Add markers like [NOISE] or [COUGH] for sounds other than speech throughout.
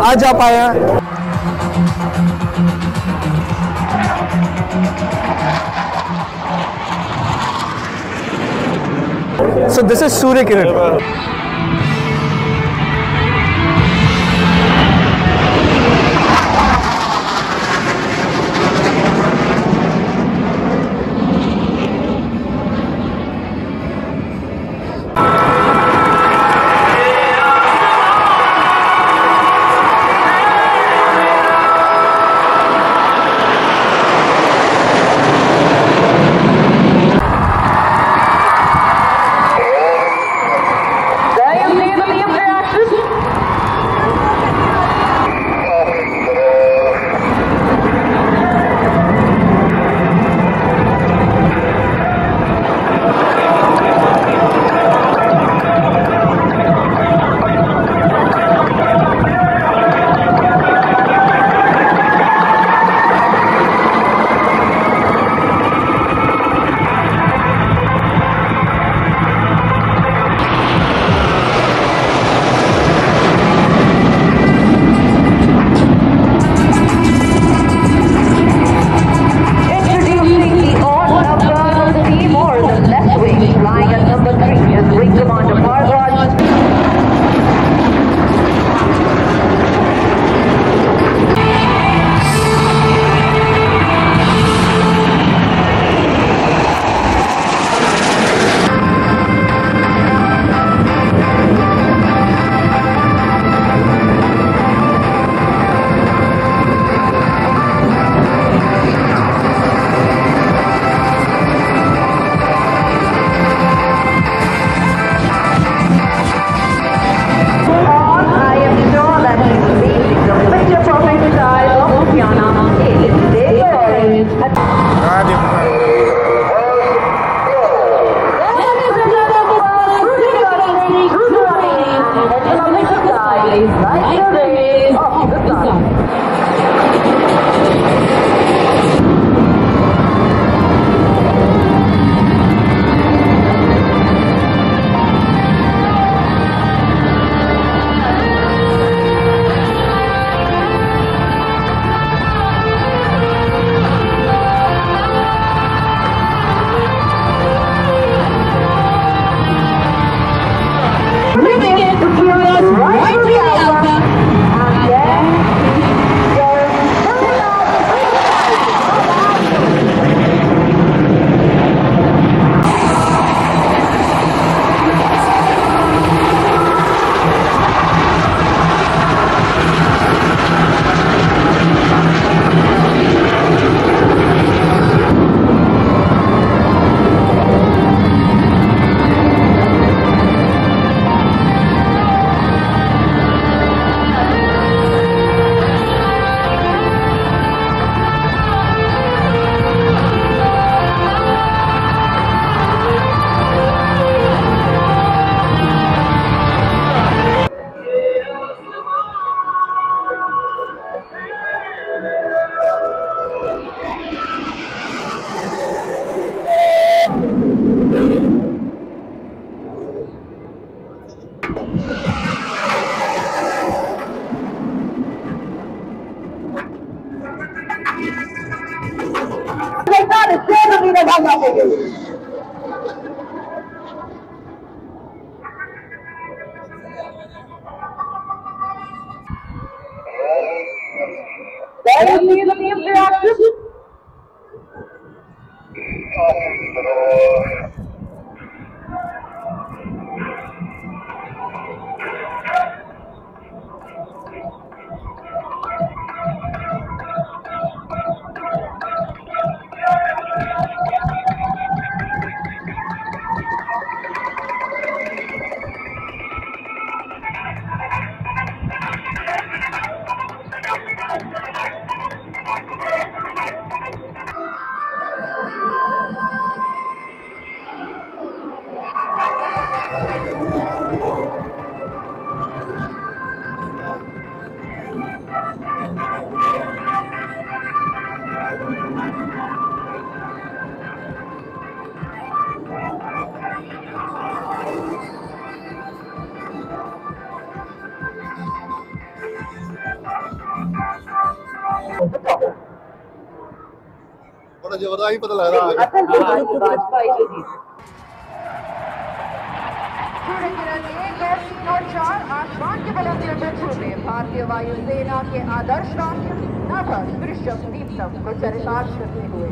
आज आ पाया so this is Surya Kiran It minha viagem. बड़ा ज़बरदस्त ही पता लग रहा है भारतीय वायुसेना के आदर्श नभस वृषभ दीप्तम को चरितार्थ करते हुए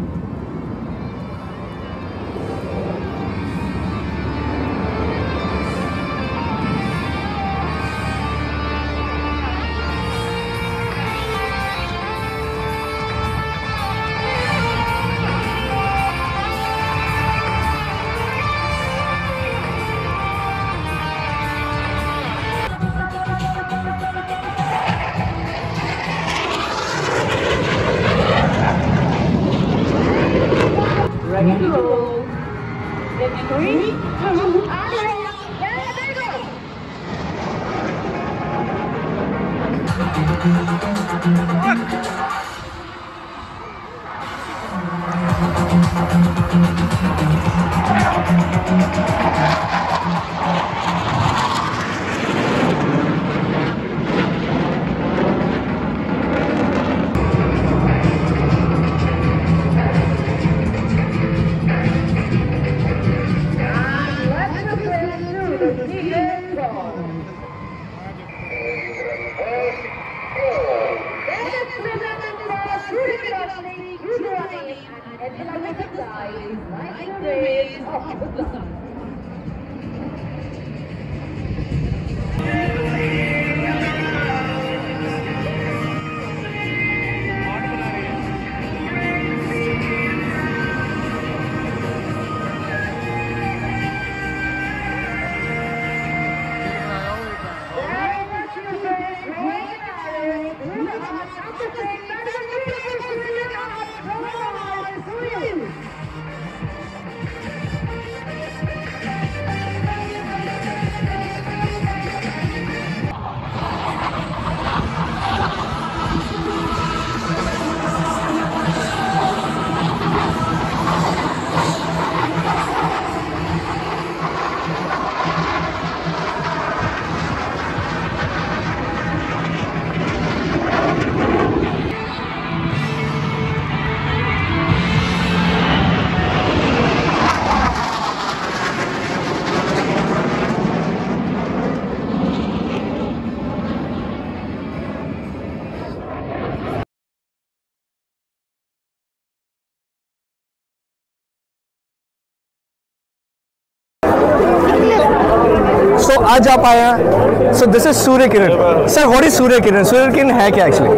आज आप आए हैं। So this is Surya Kiran sir what is Surya Kiran Surya Kiran है क्या actually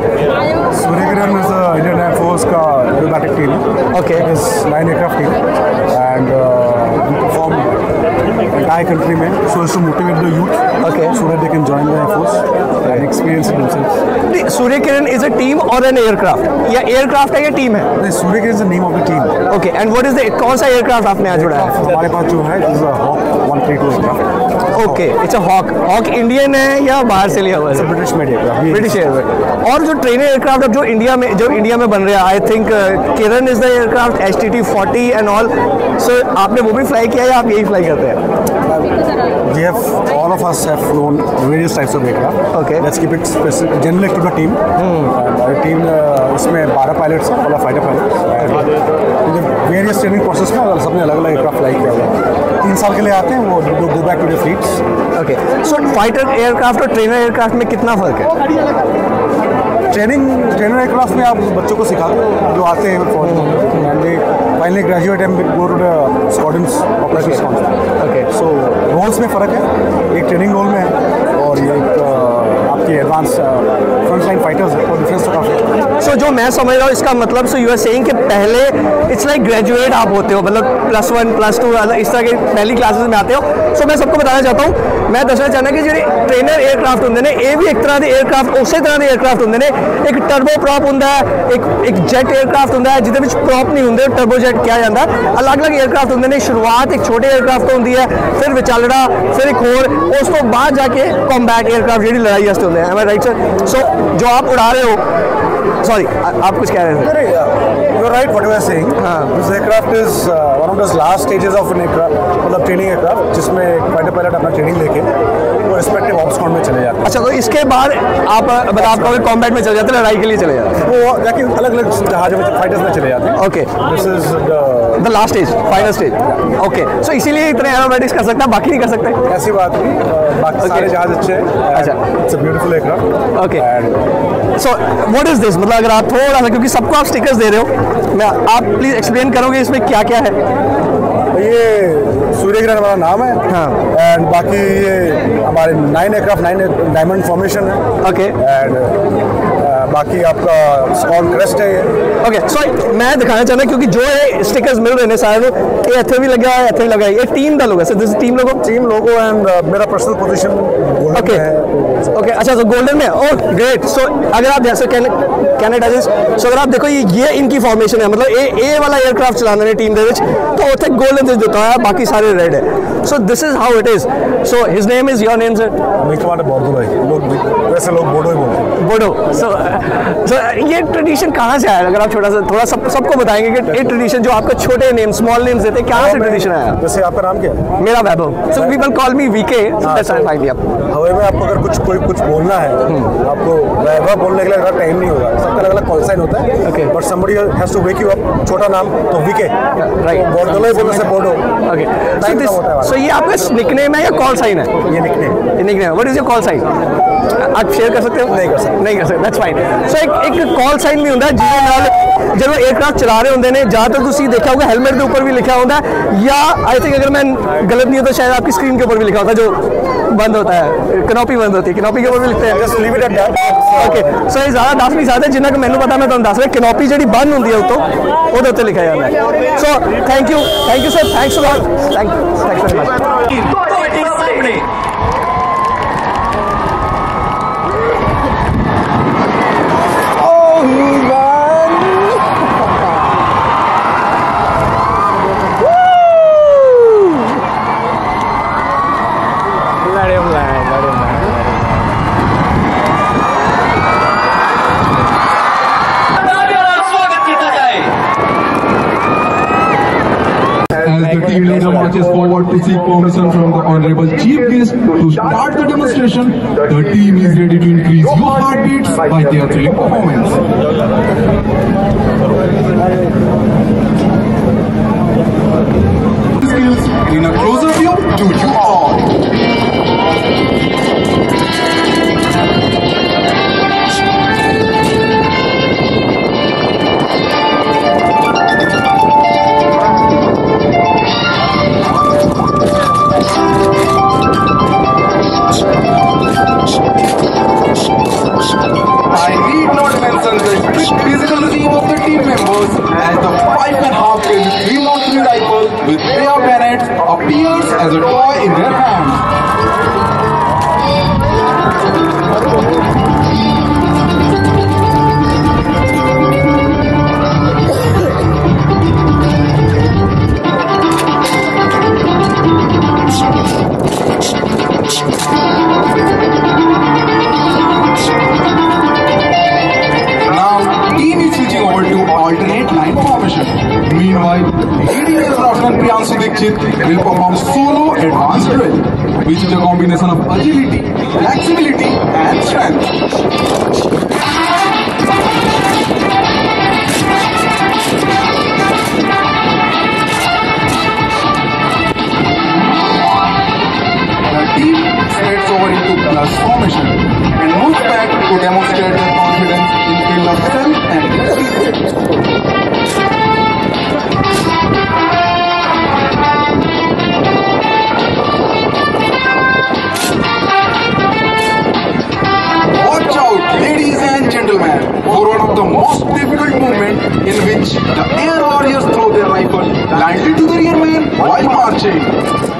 Surya Kiran is Indian air का aerobatic team okay is nine aircraft team and perform entire country में so it's to motivate the youth okay. so that they can join the air force and experience Surya Kiran is a team और an aircraft या aircraft है या team है? नहीं Surya Kiran is the name of the team okay and what is the कौन सा aircraft आपने आज जोड़ा हमारे पास जो है is a Hawk 132 aircraft okay it's a Hawk Hawk Indian है या बाहर से लिया हुआ है ब्रिटिश made aircraft. ये ब्रिटिश एयरवेज और जो ट्रेनर एयरक्राफ्ट अब जो इंडिया में जो इंडिया में बन रहे हैं I think Kiran is the aircraft H T T forty and all so आपने वो भी फ्लाई किया या आप यही फ्लाई करते हैं We have all of us have flown various types of aircraft. Okay. Let's keep it specific, generic to the team. And our team uh, उसमें 12 pilots हैं, all are fighter pilots. Various training process में अगर सबने अलग अलग aircraft fly किया हुआ है तीन साल के लिए आते हैं वो go back to the fleets okay so fighter aircraft और ट्रेनर एयरक्राफ्ट में कितना फ़र्क है? ट्रेनिंग ट्रेनर एयरक्राफ्ट में आप बच्चों को सिखाते हो जो आते हैं में finally graduate and go to the operations Okay. So roles में फ़र्क है एक ट्रेनिंग रोल में है और ये एक आपकी एडवांस फ्रंट लाइन फाइटर्स और डिफरेंस तो सो जो मैं समझ रहा हूँ इसका मतलब सो यू आर सेइंग कि पहले इट्स लाइक ग्रेजुएट आप होते हो मतलब प्लस वन प्लस टू इस तरह के पहली क्लासेस में आते हो। सो so, मैं सबको बताना चाहता हूँ मैं दसना चाहना कि जो ट्रेनर एयरक्राफ्ट होंगे ने यह भी एक तरह के एयरक्राफ्ट उस तरह के एयरक्राफ्ट होंगे ने। एक टर्बो प्रॉप हों एक, एक जैट एयरक्राफ्ट हूँ जिद प्रॉप नहीं होंगे टर्बो जैट किया जाता अलग अलग एयरक्राफ्ट होंगे ने शुरुआत एक छोटे एयरक्राफ्ट तो होंगी है फिर विचालड़ा फिर एक होर उस तो बाद जाके कॉम्बैट एयरक्राफ्ट जी लड़ाई होंगे राइट सर सो जो आप उड़ा रहे हो सॉरी आप कुछ कह रहे हो? Right, what you are saying. This aircraft is uh, one of those last stages of an aircraft, मतलब ट्रेनिंग एयरक्राफ्ट जिसमें फाइटर पायलट अपना ट्रेनिंग लेके वो रिस्पेक्टिव ऑप्स में चले जाते अच्छा तो इसके बाद आप मतलब आप कभी कॉम्बैट में चले जाते हैं लड़ाई के लिए चले जाते हैं? हैं वो जाके अलग अलग जहाज़ में फाइटर्स में चले जाते हैं। Okay this is the the last stage final stage okay so इसीलिए इतने एरोबैटिक्स कर सकते बाकी नहीं कर सकते? ऐसी बात नहीं बाकी सारे जहाज़ अच्छे हैं अच्छा। It's a beautiful aircraft. And so what is this मतलब अगर आप थोड़ा सा क्योंकि सबको आप स्टिकर्स दे रहे हो मैं आप प्लीज़ एक्सप्लेन करोगे इसमें क्या क्या है? ये सूर्य ग्रहण हमारा नाम है हाँ। एंड बाकी ये हमारे nine aircraft nine diamond formation है। ओके एंड बाकी आपका स्कॉल क्रेस्ट है। ओके सॉरी मैं दिखाना चाहता क्योंकि जो है स्टिकर्स मिल रहे हैं शायद ये इतने भी लगा है इतने लगा है। ये टीम का लोगो है sir team logo team logo and मेरा पर्सनल पोजीशन ओके ओके अच्छा तो गोल्डन में और ग्रेट सो अगर आप जैसे कैनेडा सो अगर आप देखो ये ये इनकी फॉर्मेशन है। मतलब ए ए वाला एयरक्राफ्ट चलाने ने टीम ਦੇ ਵਿੱਚ ਤਾਂ ਉੱਥੇ ਗੋਲਡਨ ਦੇ ਦਿੱਤਾ ਹੈ ਬਾਕੀ ਸਾਰੇ ਰੈੱਡ ਹੈ so this is how it is so his name is your name sir Amit Kumar Bordoi ਲੋਕ ਵੈਸੇ ਲੋਕ ਬੋਰਦੋਈ ਬੋਲਦੇ ही बोडो सो सो ये ट्रेडिशन कहाँ से आया? अगर आप छोटा सा थोड़ा सब सबको बताएँगे कि ये ट्रेडिशन जो आपका छोटे नेम स्मॉल नेम्स देते हैं कहाँ से ट्रेडिशन आया? वैसे आपका नाम क्या है? मेरा Vaibhav. So people call me VK that's fine up हवाई में आपको अगर कुछ कोई कुछ बोलना है आपको वैभव बोलने के लिए अगर टाइम नहीं होगा सबका अलग अलग कॉल साइन होता है Okay. But somebody has to wake you up छोटा नाम तो वीके Right. बोर्डो ही बोलने से बोर्डो ओके सो है ये आपका निकनेम है या कॉल साइन है? ये nickname nickname what is your call sign आप शेयर कर सकते हो? नहीं कर सकते नहीं कर सकते दैट्स फाइन सो एक एक कॉल साइन भी होंगे जिसे ਨਾਲ एयरक्राफ्ट चला रहे होंगे ਹੁੰਦੇ ਨੇ ਜ਼ਿਆਦਾਤਰ देखा होगा हेलमेट के ਦੇ भी लिखा ਲਿਖਿਆ ਹੁੰਦਾ ਜਾਂ ਆਈ ਥਿੰਕ ਅਗਰ ਮੈਂ ਗਲਤ ਨਹੀਂ हूँ तो शायद आपकी स्क्रीन के ऊपर भी लिखा होता जो बंद होता है कनोपी बंद होती है कनोपी के ऊपर भी लिखते हैं ओके सो ये ज़्यादा दस नहीं ज़्यादा जिन्ना मैं पता मैं तुम दस रहा कनोपी जी बंद होंगी उतो वो उत्ते लिखा जाता है so thank you thank you sir thanks thank you very much kindly the march forward to seek permission from the Honorable Chief Guest to start the demonstration. The team is ready to increase your heartbeats by their thrilling performance. Skills in a closer view to you all. As a toy in their hands. The air warriors throw their rifle landed to the rear man while marching.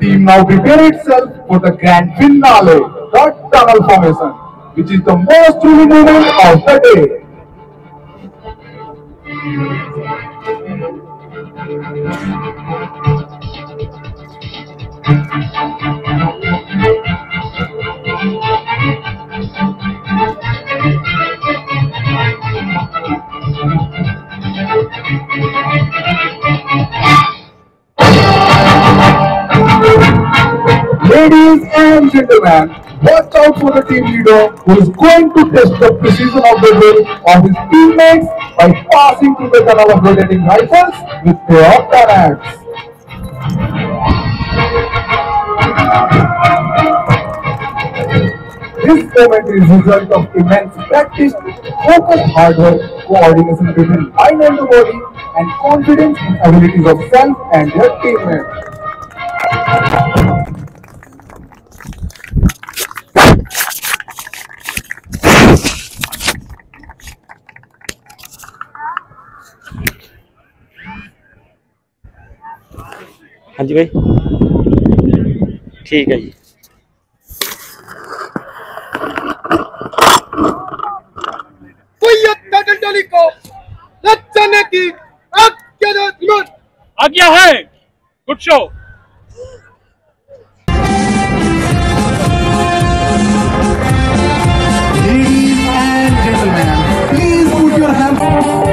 Team now prepare itself for the grand finale, the tunnel formation. which is the most thrilling moment of the day. Ladies gentlemen, watch out for the team leader who is going to test the precision of the will of his teammates by passing through the tunnel of rotating rifles with of turrets. This moment is result of immense practice, focused hard work, coordination between mind and the body, and confidence in abilities of self and their teammates. हाँ जी भाई ठीक है जी को रचने की आज्ञा है good show Ladies and gentlemen, please put your hands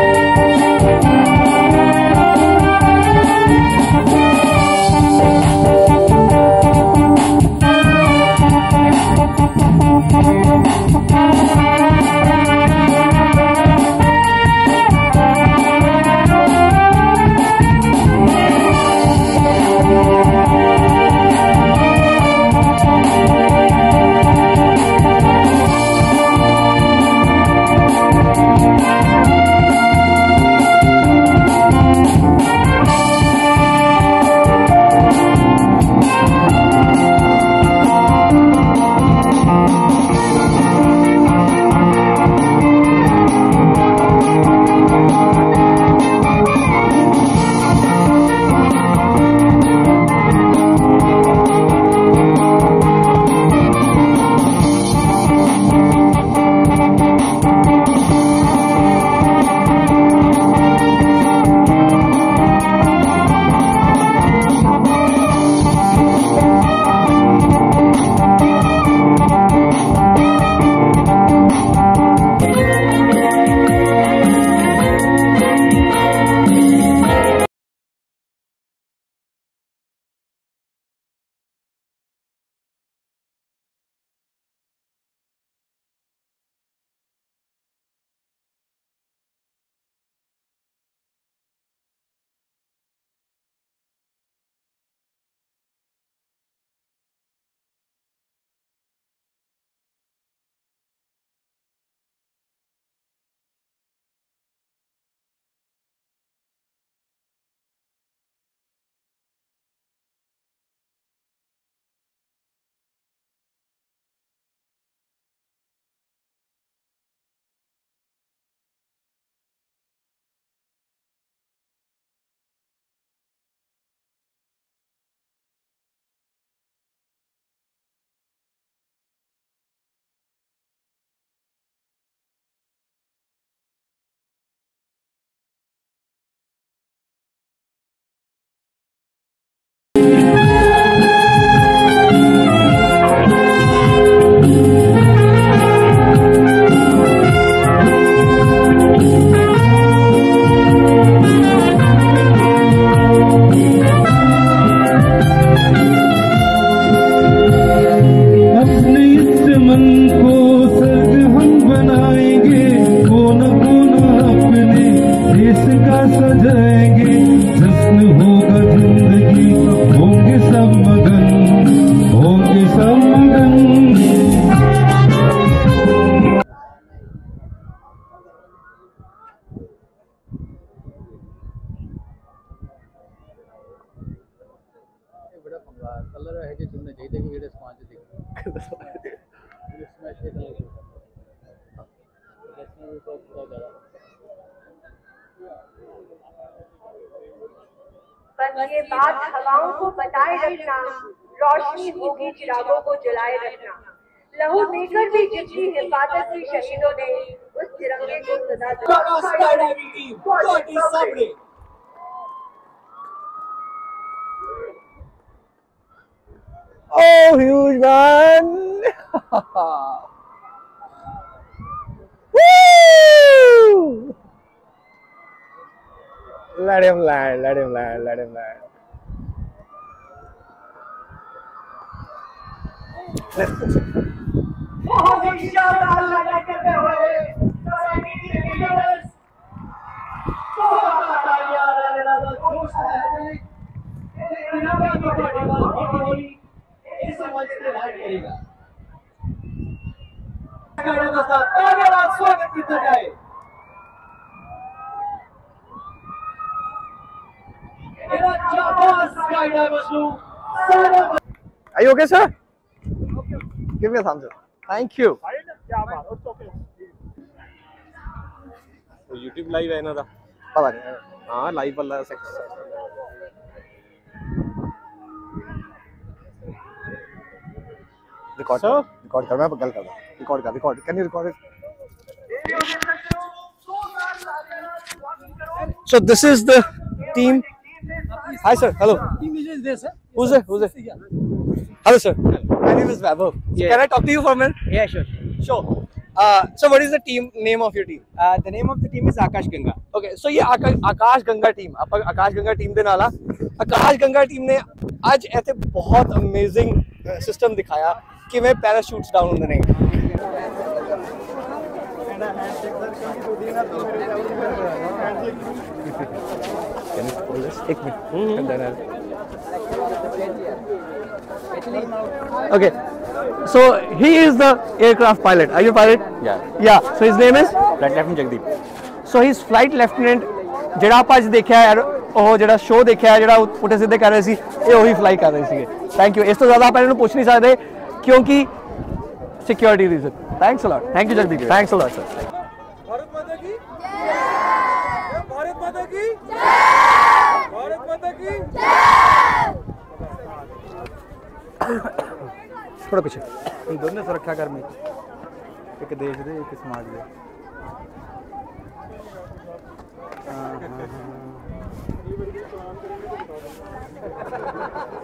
colour ਇਹ ਜਿਹੇ ਚੁਣਨੇ ਚਾਹੀਦੇ ਕਿ ਜਿਹੜੇ ਸਮਾਜ 'ਚ ਦਿਖਣ ਇਸ ਵਿੱਚ ਇਹ ਕਲਰ ਜੈਸਨ ਵੀ ਬਹੁਤ ਥੋੜਾ ਜ਼ਿਆਦਾ बस ये बात हवाओं को बताए रखना रोशनी होगी चिरागों को जलाए रखना लहू देकर भी जितनी हिफाजत की शहीदों ने उस तिरंगे को सदा Oh, huge man! [LAUGHS] Woo! Let him land, let him land, let him land. [LAUGHS] [LAUGHS] समाज निर्धारित करेगा धन्यवाद स्वागत किया जाए Are you okay, sir? Okay. Give me a thumbs up. Thank you. YouTube live है ना था पता नहीं हाँ लाइव वाला सेक्शन रिकॉर्ड रिकॉर्ड कर मैं गल कर रिकॉर्ड कर record can you record it so this is the team Hi sir, hello. Team is there sir. Who's there? Who's there? Hello sir. My name is Vaibhav. Yeah. Can I talk to you for a minute? Yeah, sure. Sure. Uh, so what is the team name of your team? Uh, the name of the team is Akash Ganga. Okay, so ये Akash Akash Ganga team Akash Ganga team दे नाला Akash Ganga team ने आज ऐसे बहुत amazing system दिखाया ਕਿਵੇਂ ਪੈਰਾਸ਼ੂਟਸ down ਹੁੰਦੇ ਨੇ ਇੱਕ minute okay so he is the aircraft pilot are you a pilot yeah yeah so his name is flight lieutenant jagdeep so he's flight lieutenant ਜਿਹੜਾ ਆਪਾਂ ਅੱਜ ਦੇਖਿਆ ਯਾਰ ਉਹ ਜਿਹੜਾ ਸ਼ੋਅ ਦੇਖਿਆ ਜਿਹੜਾ ਉੱਠੇ ਸਿੱਧੇ ਕਰ ਰਹੇ ਸੀ ਇਹ ਉਹੀ ਫਲਾਈ ਕਰ ਰਹੇ ਸੀਗੇ ਥੈਂਕ ਯੂ ਇਸ ਤੋਂ ਜ਼ਿਆਦਾ ਆਪਾਂ ਇਹਨੂੰ ਪੁੱਛ ਨਹੀਂ ਸਕਦੇ क्योंकि security reason thanks a lot thank you Jagdeep thanks a lot sir Bharat Mata की? भारत माता की? भारत माता की? थोड़ा पीछे। इन दोनों सुरक्षा कर्मी एक देश दे एक समाज दे।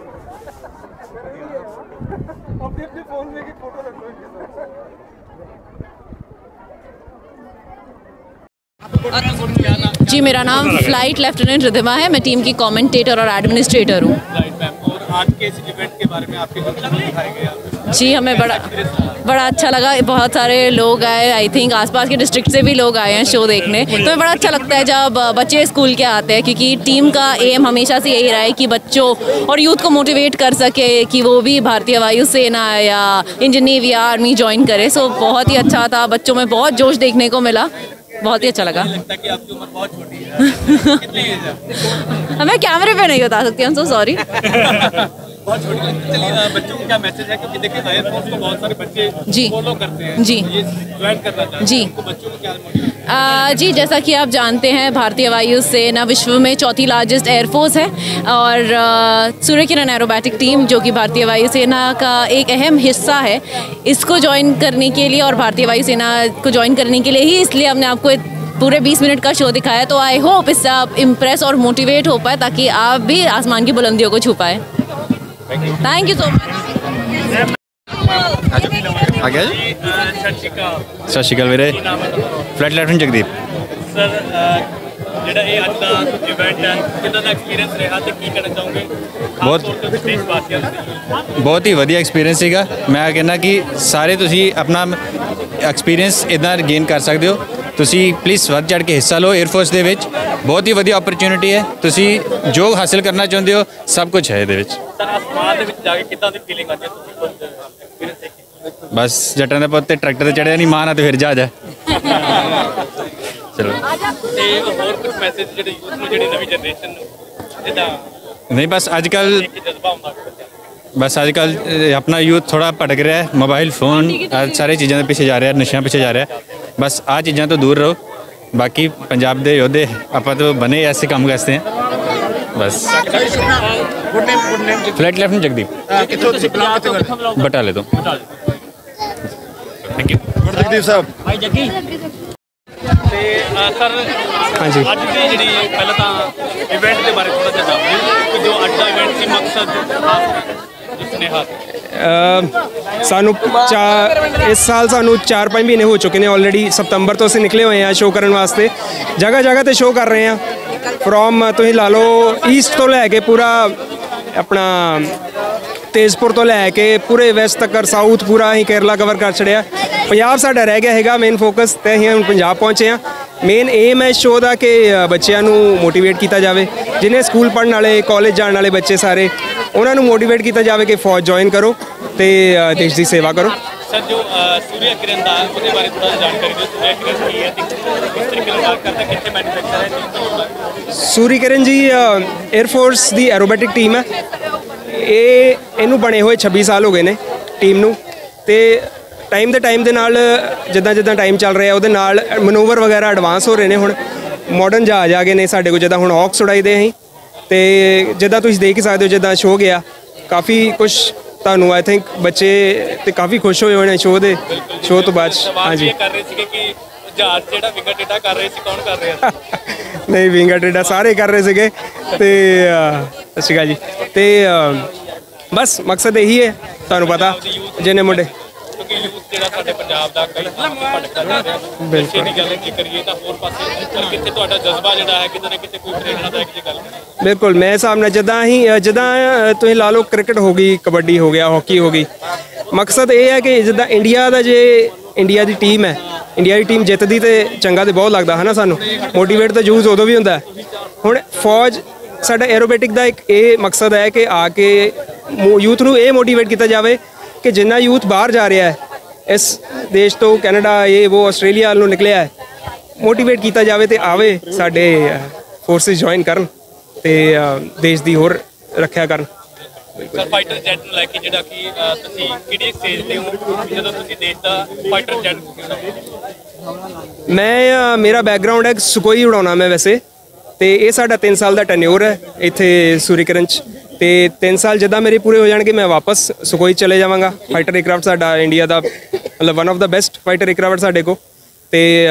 [LAUGHS] [LAUGHS] Thank you. अपने अपने फ़ोन में की फ़ोटो लो इनके साथ। जी मेरा नाम फ़्लाइट लेफ्टिनेंट रिधिमा है। मैं टीम की कमेंटेटर और एडमिनिस्ट्रेटर हूँ। और आज के इस इवेंट के बारे में आपके दिखाई गए जी, हमें बड़ा बड़ा अच्छा लगा। बहुत सारे लोग आए आई थिंक आसपास के डिस्ट्रिक्ट से भी लोग आए हैं शो देखने। तो हमें बड़ा अच्छा लगता है जब बच्चे स्कूल के आते हैं, क्योंकि टीम का एम हमेशा से यही रहा है कि बच्चों और यूथ को मोटिवेट कर सके कि वो भी भारतीय वायुसेना या नेवी या आर्मी ज्वाइन करे। सो बहुत ही अच्छा था, बच्चों में बहुत जोश देखने को मिला। बहुत ही अच्छा लगा। [LAUGHS] हमें कैमरे पे नहीं बता सकती हम सो सॉरी बहुत छोटी लगती चलिए बच्चों को क्या मैसेज है? क्योंकि देखिए एयरफोर्स को बहुत सारे बच्चे जी। फॉलो करते हैं। जी। ये ज्वाइन करना चाहते जी। बच्चों को क्या आ, जी जैसा कि आप जानते हैं भारतीय वायुसेना विश्व में चौथी लार्जेस्ट एयरफोर्स है और सूर्य किरण एरोबैटिक टीम जो कि भारतीय वायुसेना का एक अहम हिस्सा है इसको ज्वाइन करने के लिए और भारतीय वायुसेना को ज्वाइन करने के लिए ही इसलिए हमने आपको पूरे 20 मिनट का शो दिखाया। तो आई होप इससे आप इम्प्रेस और मोटिवेट हो पाए ताकि आप भी आसमान की बुलंदियों को छू पाए। थैंक यू सो मच आगे? सत श्रीकाल मेरे फ्लैट लैटन जगदीप। सर ਜਿਹੜਾ ਇਹ ਅੱਜ ਦਾ ਇਵੈਂਟ ਹੈ ਕਿੰਨਾ ਦਾ ਐਕਸਪੀਰੀਅੰਸ ਰਿਹਾ ਤੇ ਕੀ ਕਹਿਣਾ ਚਾਹੋਗੇ? ਬਹੁਤ ਬਹੁਤ ਹੀ ਵਧੀਆ ਐਕਸਪੀਰੀਅੰਸ ਸੀਗਾ। ਮੈਂ ਕਹਿੰਦਾ ਕਿ ਸਾਰੇ ਤੁਸੀਂ ਆਪਣਾ ਐਕਸਪੀਰੀਅੰਸ ਇਦਾਂ ਗੇਨ ਕਰ ਸਕਦੇ ਹੋ। ਤੁਸੀਂ ਪਲੀਜ਼ ਵੱਧ ਚੜ ਕੇ ਹਿੱਸਾ ਲਓ 에ਅਰਫੋਰਸ ਦੇ ਵਿੱਚ। ਬਹੁਤ ਹੀ ਵਧੀਆ ਓਪਰਚ्युनिटी ਹੈ। ਤੁਸੀਂ ਜੋ ਹਾਸਲ ਕਰਨਾ ਚਾਹੁੰਦੇ ਹੋ ਸਭ ਕੁਝ ਹੈ ਇਹਦੇ ਵਿੱਚ। ਬਸ ਜੱਟਾਂ ਦੇ ਪੁੱਤ ਤੇ ਟਰੈਕਟਰ ਤੇ ਚੜਿਆ ਨਹੀਂ ਮਾਨ ਆ ਤੇ ਫਿਰ ਜਾ ਜਾ। [LAUGHS] नहीं बस अजक बस अजक अपना यूथ थोड़ा भटक रहा है मोबाइल फ़ोन सारी चीज़ों के पिछले जा रहा है नशे पिछे जा रहा है। बस आ चीज़ों तो दूर रहो बाकी पंजाब के योधे आप तो बने ऐसे काम करते हैं बस। Flat left Jagdeep. बटाले तो। थैंक यू जगदीप साहब ਤੇ ਸਰ ਹਾਂਜੀ। ਅੱਜ ਦੀ ਜਿਹੜੀ ਪਹਿਲਾਂ ਤਾਂ ਇਵੈਂਟ ਦੇ ਬਾਰੇ ਥੋੜਾ ਜਿਹਾ ਦੱਸ ਕਿ ਜੋ ਅੱਜ ਦਾ ਇਵੈਂਟ ਸੀ ਮਕਸਦ ਸਾਨੂੰ ਚਾ ਇਸ ਸਾਲ ਸਾਨੂੰ 4-5 ਮਹੀਨੇ ਹੋ ਚੁੱਕੇ ਨੇ ਆਲਰੇਡੀ ਸਤੰਬਰ ਤੋਂ ਅਸੀਂ ਨਿਕਲੇ ਹੋਏ ਆ ਸ਼ੋਅ ਕਰਨ ਵਾਸਤੇ। ਜਗ੍ਹਾ ਜਗ੍ਹਾ ਤੇ ਸ਼ੋਅ ਕਰ ਰਹੇ ਆ ਫਰੋਮ ਤੁਸੀਂ ਲਾ ਲਓ ਈਸਟ ਤੋਂ ਲੈ ਕੇ ਪੂਰਾ ਆਪਣਾ ਤੇਜ਼ਪੁਰ ਤੋਂ ਲੈ ਕੇ ਪੂਰੇ ਵੈਸਟ ਤੱਕ ਸਾਊਥ ਪੂਰਾ ਅਸੀਂ ਕੇਰਲਾ ਕਵਰ ਕਰ ਛੜਿਆ ਪੰਜਾਬ ਸਾਡਾ ਰਹਿ ਗਿਆ ਹੈਗਾ ਮੇਨ ਫੋਕਸ ਤੇ ਅਸੀਂ ਹੁਣ ਪੰਜਾਬ ਪਹੁੰਚੇ ਆ ਮੇਨ ਏਮ ਹੈ ਸ਼ੋਅ ਦਾ ਕਿ ਬੱਚਿਆਂ ਨੂੰ ਮੋਟੀਵੇਟ ਕੀਤਾ ਜਾਵੇ। ਜਿਨੇ ਸਕੂਲ ਪੜ੍ਹਨ ਵਾਲੇ ਕਾਲਜ ਜਾਣ ਵਾਲੇ ਬੱਚੇ ਸਾਰੇ ਉਹਨਾਂ ਨੂੰ ਮੋਟੀਵੇਟ ਕੀਤਾ ਜਾਵੇ ਕਿ ਫੌਜ ਜੁਆਇਨ ਕਰੋ ਤੇ ਦੇਸ਼ ਦੀ ਸੇਵਾ ਕਰੋ। ਸਰ ਜੋ ਸੂਰਿਆ ਕਿਰਨ ਦਾ ਉਹਦੇ ਬਾਰੇ ਥੋੜਾ ਜਿਹਾ ਜਾਣਕਾਰੀ ਦਿਓ। ਸੂਰਿਆ ਕਿਰਨ ਕੀ ਹੈ ਤੇ ਕਿਸ ਤਰੀਕੇ ਨਾਲ ਵਰਕ ਕਰਦਾ ਕਿੱਥੇ ਮੈਨੂਫੈਕਚਰ ਹੈ ਹੈ ਸੂਰੀ ਕਿਰਨ ਜੀ 에ਅਰ ਫੋਰਸ ਦੀ ਐਰੋਬੈਟਿਕ ਟੀਮ ਹੈ। ਇਹ ਇਹਨੂੰ ਬਣੇ ਹੋਏ 26 ਸਾਲ ਹੋ ਗਏ ਨੇ ਟੀਮ ਨੂੰ ਤੇ ਟਾਈਮ ਦੇ ਟਾਈਮ ਦੇ ਨਾਲ ਜਿੱਦਾਂ ਜਿੱਦਾਂ ਟਾਈਮ ਚੱਲ ਰਿਹਾ ਉਹਦੇ ਨਾਲ ਮਨੂਵਰ ਵਗੈਰਾ ਐਡਵਾਂਸ ਹੋ ਰਹੇ ਨੇ ਹੁਣ। ਮਾਡਰਨ ਜਹਾਜ਼ ਆ ਗਏ ਨੇ ਸਾਡੇ ਕੋਲ ਜਿੱਦਾਂ ਹੁਣ ਔਕਸ ਉਡਾਈਦੇ ਅਸੀਂ। ਤੇ ਜਿੱਦਾਂ ਤੁਸੀਂ ਦੇਖ ਹੀ ਸਕਦੇ ਹੋ ਜਿੱਦਾਂ ਸ਼ੋਅ ਗਿਆ। ਕਾਫੀ ਕੁਝ ਤੁਹਾਨੂੰ ਆਈ ਥਿੰਕ ਬੱਚੇ ਤੇ ਕਾਫੀ ਖੁਸ਼ ਹੋਏ ਹੋਏ ਨੇ ਸ਼ੋਅ ਦੇ। ਸ਼ੋਅ ਤੋਂ ਬਾਅਦ ਹਾਂਜੀ। ਕਰ ਰਹੇ ਸੀਗੇ ਕਿ ਜਹਾਜ਼ ਜਿਹੜਾ ਵਿੰਗਾ ਟੇਡਾ ਕਰ ਰਹੇ ਸੀ ਕੌਣ ਕਰ ਰਿਹਾ ਸੀ? ਨਹੀਂ ਵਿੰਗਾ ਟੇਡਾ ਸਾਰੇ ਕਰ ਰਹੇ ਸੀਗੇ। ਤੇ ਅਕਾਲ ਜੀ। ਤੇ ਬਸ ਮਕਸਦ ਇਹੀ ਹੈ ਤੁਹਾਨੂੰ ਪਤਾ ਜਿਹਨੇ ਮੁੰਡੇ। ਕਿਉਂਕਿ ਯੂਥ ਜਿਹੜਾ ਸਾਡੇ ਪੰਜਾਬ ਦਾ ਕਈ ਥਾਵਾਂ ਤੇ ਭਟਕਦਾ ਜਾ ਰਿਹਾ ਬਿਲਕੁਲ। ਨਸ਼ੇ ਦੀ ਗੱਲ ਜੇ ਕਰੀਏ ਤਾਂ ਹੋਰ ਪਾਸੇ ਪਰ ਕਿੱਥੇ ਤੁਹਾਡਾ ਜਜ਼ਬਾ ਜਿਹੜਾ ਹੈ ਕਿਤੇ ਨਾ ਕਿਤੇ ਕੋਈ ਪ੍ਰੇਰਣਾ ਦਾ ਇੱਕ ਜੀ ਗੱਲ ਕਰੀਏ ਬਿਲਕੁਲ ਮੈਂ ਨਾਲ ਜਦਾਂ ਹੀ ਜਿੱਦਾਂ ਤੁਸੀਂ ਲਾ ਲਓ ਕ੍ਰਿਕਟ ਹੋ ਗਈ ਕਬੱਡੀ ਹੋ ਗਿਆ ਹਾਕੀ ਹੋ ਗਈ। ਮਕਸਦ ਇਹ ਹੈ ਕਿ ਜਿੱਦਾਂ ਇੰਡੀਆ ਦਾ ਜੇ ਇੰਡੀਆ ਦੀ ਟੀਮ ਹੈ ਇੰਡੀਆ ਦੀ ਟੀਮ ਜਿੱਤਦੀ ਤੇ ਚੰਗਾ ਤੇ ਬਹੁਤ ਲੱਗਦਾ ਹੈ ਨਾ ਸਾਨੂੰ? ਮੋਟੀਵੇਟ ਤਾਂ ਯੂਜ਼ ਉਦੋਂ ਵੀ ਹੁੰਦਾ। ਹੁਣ ਫੌਜ ਸਾਡਾ ਐਰੋਬੈਟਿਕ ਦਾ ਇੱਕ ਇਹ ਮਕਸਦ ਹੈ ਕਿ ਆ ਕੇ ਯੂਥ ਨੂੰ ਇਹ ਮੋਟੀਵੇਟ ਕੀਤਾ ਜਾਵੇ ਕਿ ਜਿੰਨਾ ਯੂਥ ਬਾਹਰ ਜਾ ਰਿਹਾ ਹੈ ਇਸ ਦੇਸ਼ ਤੋਂ ਕੈਨੇਡਾ ਇਹ ਉਹ ਆਸਟ੍ਰੇਲੀਆ ਵੱਲ ਨੂੰ ਨਿਕਲਿਆ ਹੈ ਮੋਟੀਵੇਟ ਕੀਤਾ ਜਾਵੇ ਤੇ ਆਵੇ ਸਾਡੇ ਫੋਰਸਿਸ ਜੁਆਇਨ ਕਰਨ ਤੇ ਦੇਸ਼ ਦੀ ਹੋਰ ਰੱਖਿਆ ਕਰਨ। ਸਰ ਫਾਈਟਰ ਜੈਟ ਨੂੰ ਲੈ ਕੇ ਜਿਹੜਾ ਕਿ ਅ, ਤੁਸੀਂ ਕਿਹੜੀ ਸਟੇਜ ਤੇ ਹੋ? ਕਿ ਜਦੋਂ ਤੁਸੀਂ ਦੇਸ਼ ਦਾ ਫਾਈਟਰ ਜੈਟ ਮੈਂ ਮੇਰਾ ਬੈਕਗ੍ਰਾਉਂਡ ਹੈ ਸੁਕੋਈ ਉਡਾਉਣਾ ਮੈਂ ਵੈਸੇ ਤੇ ਇਹ ਸਾਡਾ 3 ਸਾਲ ਦਾ ਟੈਨਿਓਰ ਹੈ ਇੱਥੇ ਸੂਰੀਕਰਨ ਚ। ਤੇ 3 ਸਾਲ ਜਿੱਦਾਂ ਮੇਰੇ ਪੂਰੇ ਹੋ ਜਾਣਗੇ, ਮੈਂ ਵਾਪਸ ਸੁਕੋਈ ਚਲੇ ਜਾਵਾਂਗਾ। ਫਾਈਟਰ 에ਅਰਕ੍ਰਾਫਟ ਸਾਡਾ ਇੰਡੀਆ ਦਾ, ਮਤਲਬ one of the best fighter aircraft ਸਾਡੇ ਕੋ ਤੇ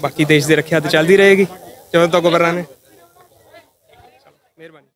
ਬਾਕੀ ਦੇਸ਼ ਦੀ ਰੱਖਿਆ ਤੇ ਚੱਲਦੀ ਰਹੇਗੀ। ਜਦੋਂ ਤੱਕ ਬਰਾਂ ਨੇ ਮਿਹਰਬਾਨੀ।